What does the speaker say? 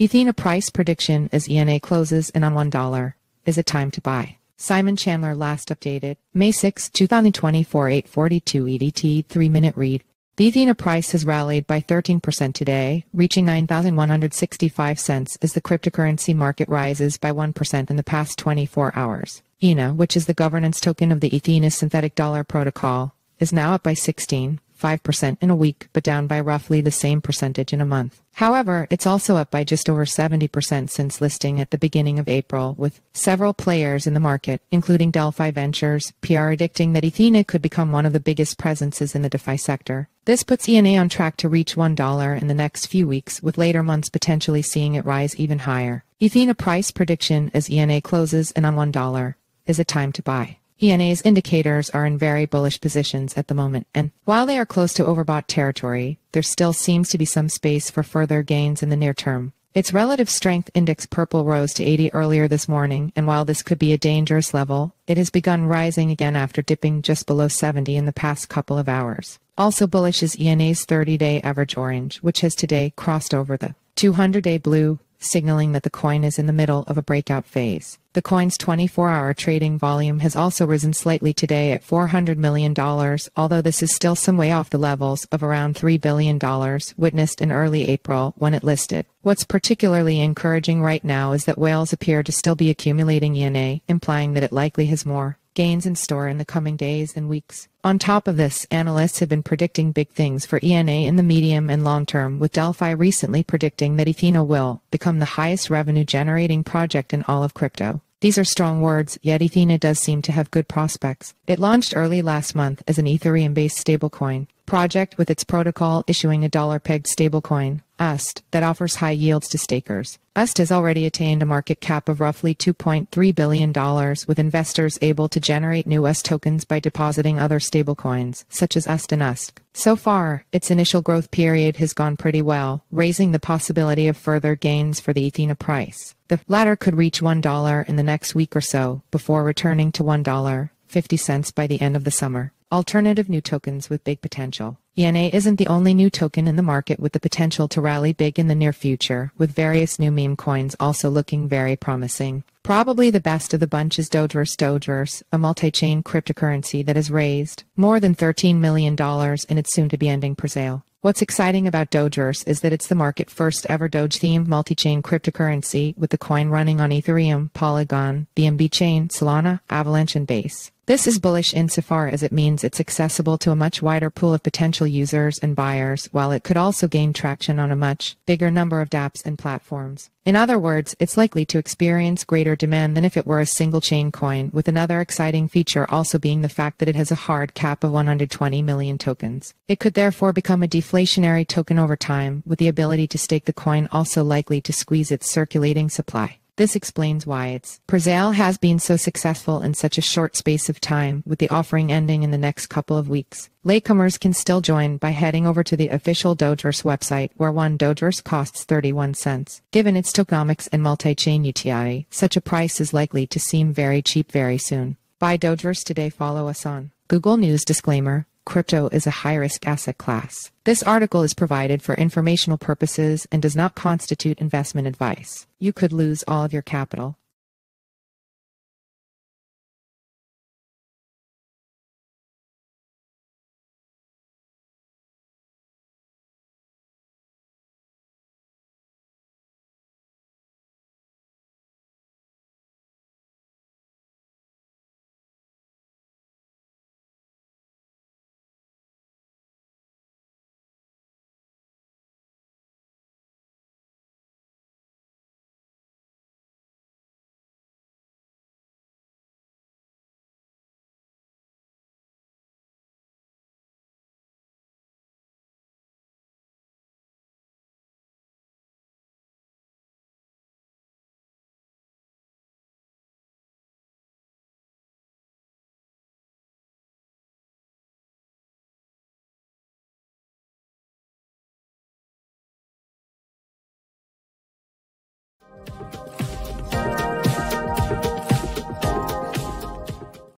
Ethena price prediction as ENA closes in on $1. Is it time to buy? Simon Chandler last updated May 6, 2024 842 EDT 3 minute read. The Ethena price has rallied by 13% today, reaching 9,165 cents as the cryptocurrency market rises by 1% in the past 24 hours. ENA, which is the governance token of the Ethena synthetic dollar protocol, is now up by 16, 5% in a week, but down by roughly the same percentage in a month. However, it's also up by just over 70% since listing at the beginning of April, with several players in the market, including Delphi Ventures, PR predicting that Ethena could become one of the biggest presences in the DeFi sector. This puts ENA on track to reach $1 in the next few weeks, with later months potentially seeing it rise even higher. Ethena price prediction as ENA closes in on $1. Is a time to buy? ENA's indicators are in very bullish positions at the moment, and while they are close to overbought territory, there still seems to be some space for further gains in the near term. Its relative strength index purple rose to 80 earlier this morning, and while this could be a dangerous level, it has begun rising again after dipping just below 70 in the past couple of hours. Also bullish is ENA's 30-day average orange, which has today crossed over the 200-day blue, signaling that the coin is in the middle of a breakout phase. The coin's 24-hour trading volume has also risen slightly today at $400 million, although this is still some way off the levels of around $3 billion witnessed in early April when it listed. What's particularly encouraging right now is that whales appear to still be accumulating ENA, implying that it likely has more gains in store in the coming days and weeks. On top of this, analysts have been predicting big things for ENA in the medium and long term, with Delphi recently predicting that Ethena will become the highest revenue generating project in all of crypto. These are strong words, yet Ethena does seem to have good prospects. It launched early last month as an Ethereum-based stablecoin project with its protocol issuing a dollar-pegged stablecoin, UST, that offers high yields to stakers. UST has already attained a market cap of roughly $2.3 billion, with investors able to generate new UST tokens by depositing other stablecoins, such as UST and UST. So far, its initial growth period has gone pretty well, raising the possibility of further gains for the Ethena price. The latter could reach $1 in the next week or so, before returning to $1.50 by the end of the summer. Alternative new tokens with big potential. ENA isn't the only new token in the market with the potential to rally big in the near future, with various new meme coins also looking very promising. Probably the best of the bunch is Dogeverse Dogeverse, a multi-chain cryptocurrency that has raised more than $13 million in its soon-to-be ending pre-sale. What's exciting about Dogeverse is that it's the market first ever Doge-themed multi-chain cryptocurrency with the coin running on Ethereum, Polygon, BNB Chain, Solana, Avalanche, and Base. This is bullish insofar as it means it's accessible to a much wider pool of potential users and buyers, while it could also gain traction on a much bigger number of dApps and platforms. In other words, it's likely to experience greater demand than if it were a single chain coin, with another exciting feature also being the fact that it has a hard cap of 120 million tokens. It could therefore become a deflationary token over time, with the ability to stake the coin also likely to squeeze its circulating supply. This explains why its presale has been so successful in such a short space of time, with the offering ending in the next couple of weeks. Latecomers can still join by heading over to the official Dogeverse website, where one Dogeverse costs 31 cents. Given its tokenomics and multi-chain utility, such a price is likely to seem very cheap very soon. Buy Dogeverse today. Follow us on Google News Disclaimer crypto is a high-risk asset class. This article is provided for informational purposes and does not constitute investment advice. You could lose all of your capital.